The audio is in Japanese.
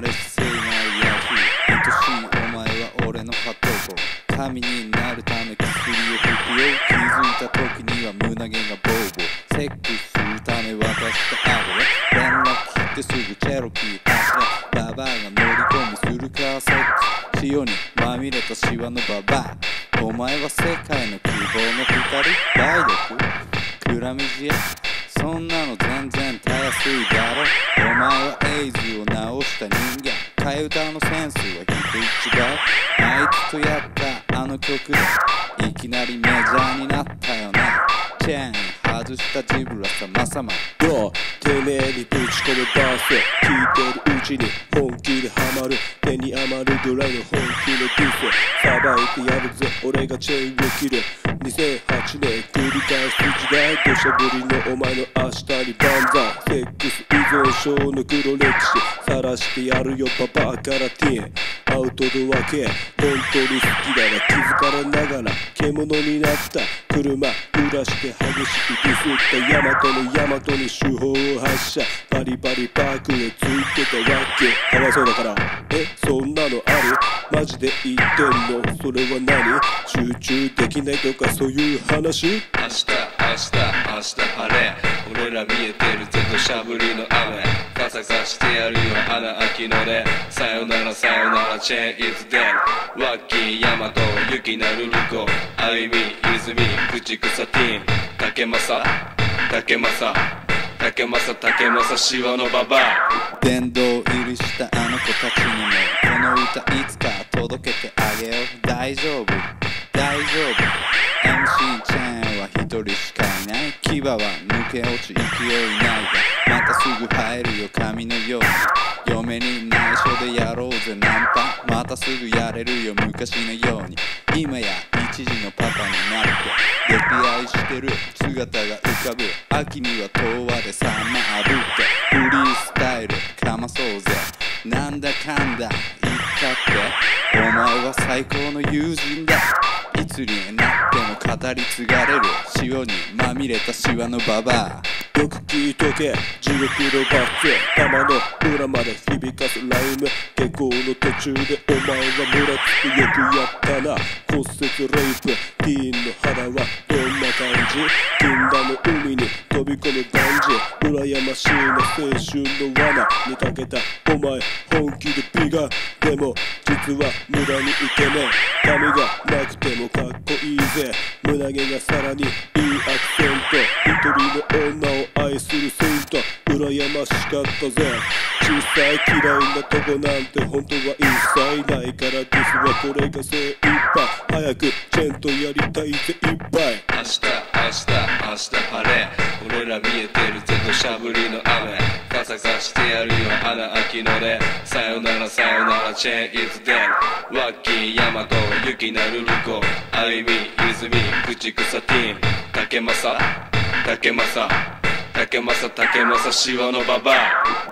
まれせいないヤ愛しいお前は俺の葛トコ神になる。ため薬を服用気づいた時には胸毛がボーボー。セックスするため渡した油連絡切ってすぐチェロキー。パスラババアが乗り込みするカーセックス塩に。まみれたシワのババア。お前は世界の希望の光。ダイレク。ラミジエ歌のセンスは人一違う。あいつとやったあの曲でいきなりメジャーになったよな。チェーン外したジブラ様様よてめえにぶち込むダンス聞いてるうちに。チェーンを切る2008年繰り返す時代土砂降りのお前の明日に万歳。セックス依存症の黒歴史。晒してやるよパパからティーン。ウトドア系。本当に好きだな気づかれながら獣になった。車揺らして激しくディスったヤマトのヤマトに手法を発射。バリバリパークへついてたわけ。かわいそうだから。え？そんなのある？マジで言ってんの？それは何？集中できないとかそういう話？明日明日明日晴れ。俺ら見えてるぜ土砂降りの雨。傘さしてやるよ。穴開きので。さよならさよならチェーンイズデンワッキーヤマトユキナルルコ。あゆみ泉口草ティーン。竹正竹正竹正竹正シワのババア。殿堂入りしたあの子たちにもこの歌いつか届けてあげよう。大丈夫。大丈夫。MC チェーンは一人しかいない。牙は抜け落ち勢いないがまたすぐ入る。よ髪のように嫁に内緒でやろうぜナンパまたすぐやれるよ昔のように。今や一時のパパになって溺愛してる姿が浮かぶ。秋には東和でサンマあぶってフリースタイルかまそうぜ。なんだかんだ言ったってお前は最高の友人だ。いつになっても語り継がれる。塩にまみれたシワのババア。よく聞いとけ地獄のバツ玉の裏まで響かすライム下校の途中でお前はムラつくよくやったな骨折レイプティーンの肌はどんな感じ禁断の海に飛び込む感じ羨ましい。な青春の罠にかけたお前本気で美がでも実は無駄にイケメン髪がなくてもかっこい。い。ぜ胸毛がさらにい。い。アクセント一人の女しかったぜ。小さい嫌いなとこなんて本当は一切ないからディスはこれが精一杯。早くチェンとやりたいぜいっぱい明日明日明日晴れ。俺ら見えてるぜ土砂降りの雨。傘さしてやるよ穴開きのでさよならさよならチェーンイズデン。ワッキーヤマトユキナルルコ。あゆみ泉口草ティーン。竹正竹正竹正竹正シワのババア。